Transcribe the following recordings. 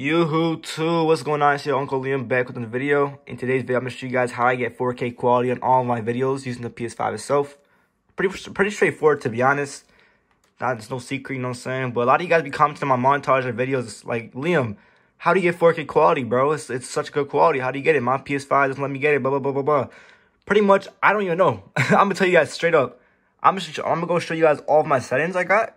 Yoo-hoo too, what's going on? It's your Uncle Leeum back with another video. In today's video, I'm going to show you guys how I get 4K quality on all my videos using the PS5 itself. Pretty pretty straightforward to be honest. Not, no secret, you know what I'm saying? But a lot of you guys be commenting on my montage or videos it's like, Leeum, how do you get 4K quality, bro? It's, it's such good quality. How do you get it? My PS5 doesn't let me get it, blah, blah, blah, blah, blah. Pretty much, I don't even know. I'm going to tell you guys straight up. I'm going to I'm go show you guys all of my settings I got.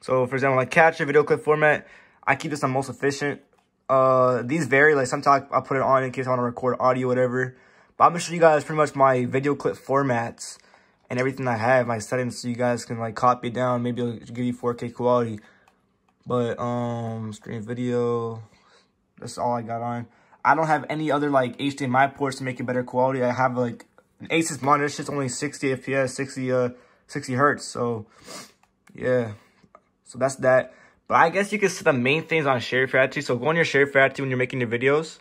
So, for example, like capture video clip format, I keep this on most efficient. Uh, these vary. Like sometimes I put it on in case I want to record audio, whatever. But I'm gonna show you guys pretty much my video clip formats and everything I have, my settings, so you guys can like copy it down. Maybe it'll give you 4K quality. But um, stream video. That's all I got on. I don't have any other like HDMI ports to make it better quality. I have like an Asus monitor. It's just only 60 FPS, 60 uh 60 hertz. So yeah. So that's that. But I guess you can set the main things on Share Factory. So go on your Share Factory when you're making your videos.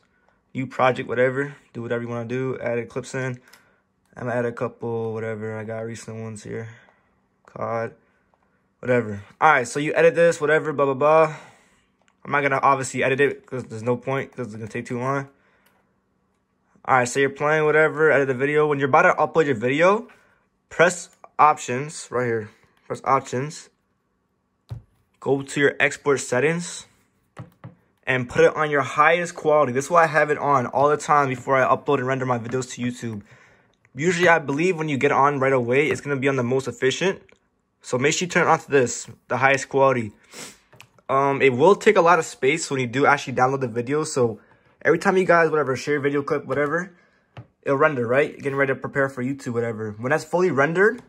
New project, whatever. Do whatever you want to do. Add a clips in. I'm going to add a couple, whatever. I got recent ones here. COD. Whatever. Alright, so you edit this, whatever, blah, blah, blah. I'm not going to obviously edit it because there's no point because it's going to take too long. Alright, so you're playing whatever, edit the video. When you're about to upload your video, press options right here. Press options go to your export settings and put it on your highest quality. This is why I have it on all the time before I upload and render my videos to YouTube. Usually, I believe when you get on right away, it's going to be on the most efficient. So make sure you turn it on to this, the highest quality. Um, It will take a lot of space when you do actually download the video. So every time you guys, whatever, share video clip, whatever, it'll render, right? Getting ready to prepare for YouTube, whatever. When that's fully rendered,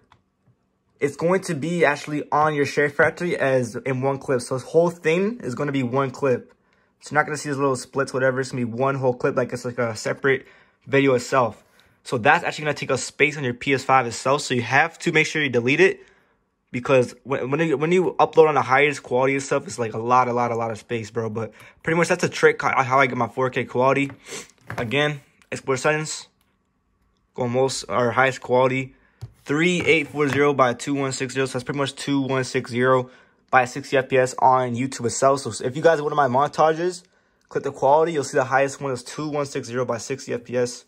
it's going to be actually on your share factory as in one clip. So this whole thing is going to be one clip. So you're not going to see these little splits, whatever. It's going to be one whole clip like it's like a separate video itself. So that's actually going to take up space on your PS5 itself. So you have to make sure you delete it because when when you, when you upload on the highest quality of stuff, it's like a lot, a lot, a lot of space, bro. But pretty much that's a trick how I get my 4K quality. Again, export settings, go most or highest quality. 3840 by 2160. So that's pretty much 2160 by 60 FPS on YouTube itself. So if you guys of my montages, click the quality, you'll see the highest one is 2160 by 60 FPS.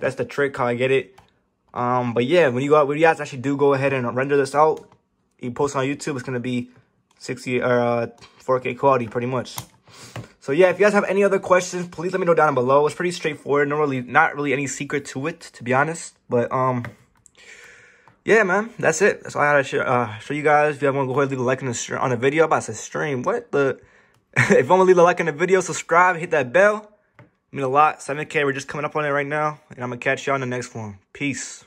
That's the trick how I get it. Um, but yeah, when you go out, when you guys actually do go ahead and render this out, you post on YouTube, it's gonna be 60 or uh, 4K quality pretty much. So yeah, if you guys have any other questions, please let me know down below. It's pretty straightforward. No really, not really any secret to it, to be honest. But um, yeah, man, that's it. That's all I to share, uh, show you guys. If you want to go ahead and leave a like on the, on the video, about to stream. What the? if you want to leave a like on the video, subscribe, hit that bell. I mean a lot. 7K, we're just coming up on it right now. And I'm going to catch y'all in the next one. Peace.